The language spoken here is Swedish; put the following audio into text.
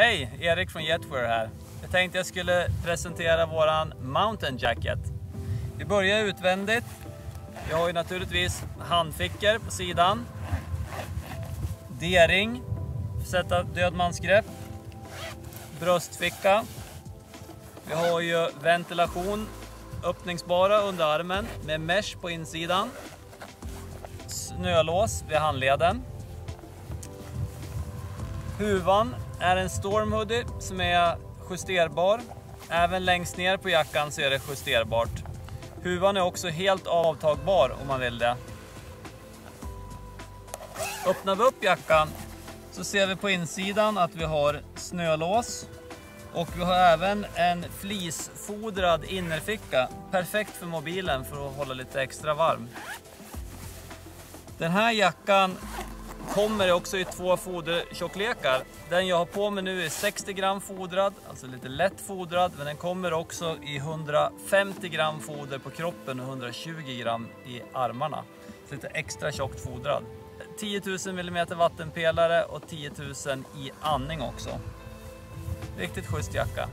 Hej! Erik från Jetwear här. Jag tänkte jag skulle presentera våran Mountain Jacket. Vi börjar utvändigt. Vi har ju naturligtvis handfickor på sidan. D-ring, sätta dödmansgrepp. Bröstficka. Vi har ju ventilation, öppningsbara under armen med mesh på insidan. Snölås vid handleden. Huvan är en Storm Hoodie som är justerbar. Även längst ner på jackan så är det justerbart. Huvan är också helt avtagbar om man vill det. Öppnar vi upp jackan så ser vi på insidan att vi har snölås och vi har även en flisfodrad innerficka. Perfekt för mobilen för att hålla lite extra varm. Den här jackan kommer också i två fodertjocklekar. Den jag har på mig nu är 60 gram fodrad, alltså lite lätt fodrad, men den kommer också i 150 gram foder på kroppen och 120 gram i armarna. Så lite extra tjockt fodrad. 10 000 mm vattenpelare och 10 000 i andning också. Riktigt schysst jacka.